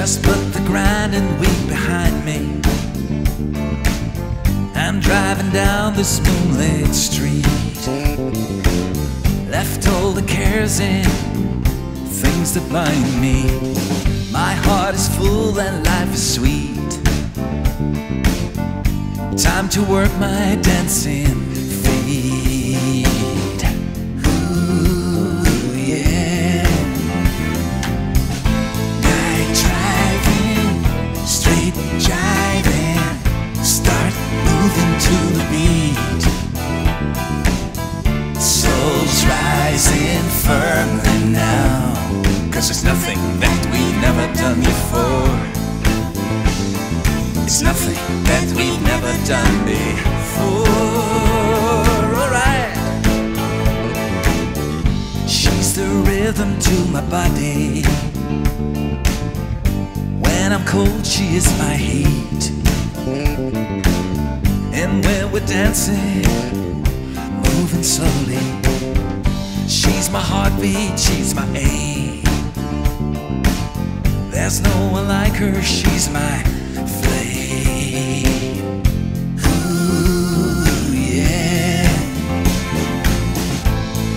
just put the grinding week behind me. I'm driving down this moonlit street. Left all the cares and things that blind me. My heart is full and life is sweet. Time to work my dancing cause it's nothing that we've never done before. It's nothing that we've never done before. Alright. She's the rhythm to my body. When I'm cold, she is my heat. And when we're dancing, moving slowly, she's my heartbeat, she's my aim. There's no one like her, she's my flame. Ooh, yeah.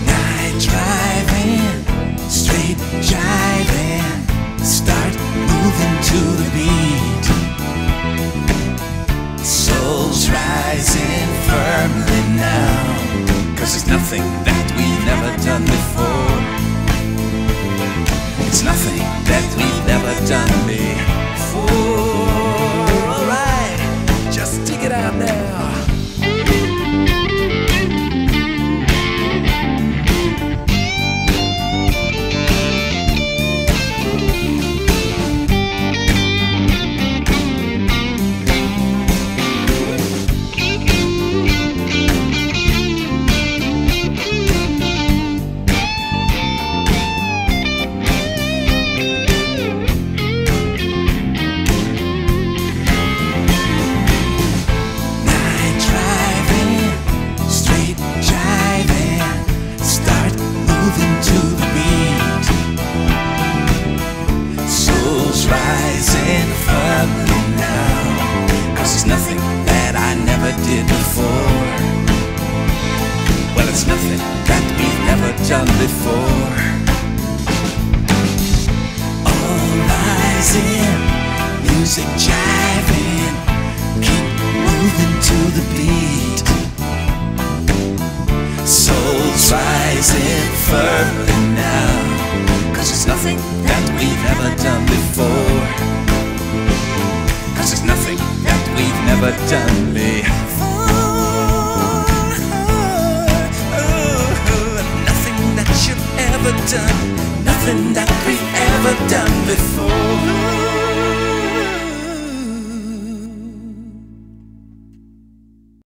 Night driving, straight jiving, start moving to the beat. Souls rising firmly now, cause it's nothing that It's nothing that we've never done before. Nothing that we've never done before. All rising, music jiving, keep moving to the beat. Souls rising firmly now, cause it's nothing that we've never done before. Cause it's nothing that we've never done before. Done, nothing that we've ever done before.